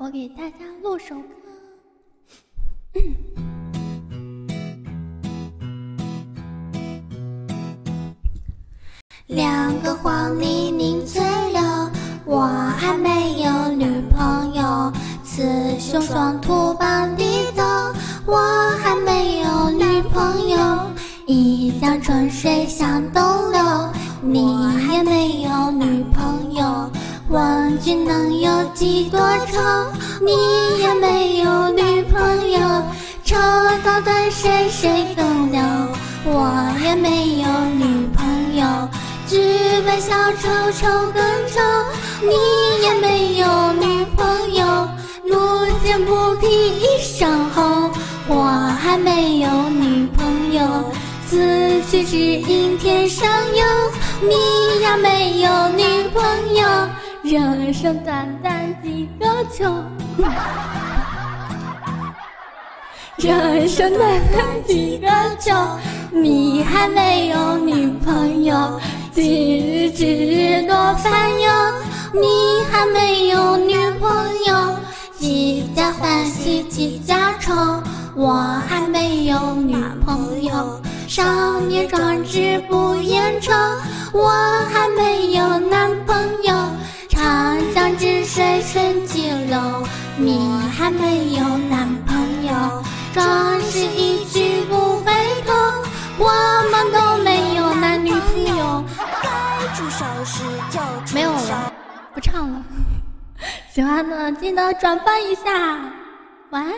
我给大家录首歌。两个黄鹂鸣翠柳，我还没有女朋友。雌雄双兔傍地走，我还没有女朋友。一江春水向东流，你君能有几多愁？你也没有女朋友。抽刀断水水更流，我也没有女朋友。举杯消愁愁更愁，你也没有女朋友。路见不平一声吼，我还没有女朋友。此去只应天上有，你呀没有。人生短短几个秋，人生短短几个秋，你还没有女朋友。今日今日多烦忧，你还没有女朋友。几家欢喜几家愁，我还没有女朋友。少年壮志不言愁，我长江之水顺急流，你还没有男朋友。壮士一去不回头，我们都没有男女朋友。没有了，不唱了。喜欢的记得转发一下，晚安。